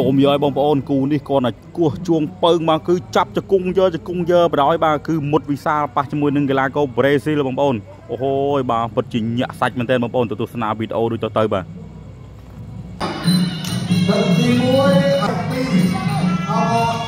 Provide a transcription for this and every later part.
ជោមយកឲ្យបងប្អូនគូនេះគាត់តែគោះជួងពើងមកគឺចាប់ជង្គង់យកជង្គង់យកបដ ாய் បាទគឺមុតវិសាលប៉ះជាមួយនឹងកីឡាករប្រេស៊ីលបងប្អូនអូហូយបាទពិតជាញាក់សាច់មែនទែនបងប្អូនទៅទស្សនាវីដេអូដូចតទៅបាទទី1ទី2អរ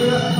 Yeah.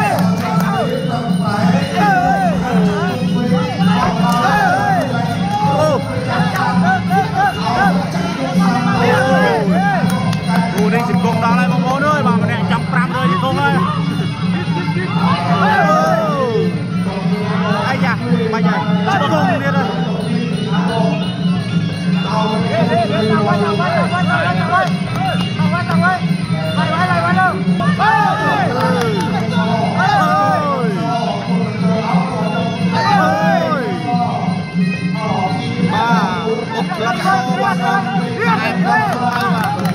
Vai, vai, vai, vai.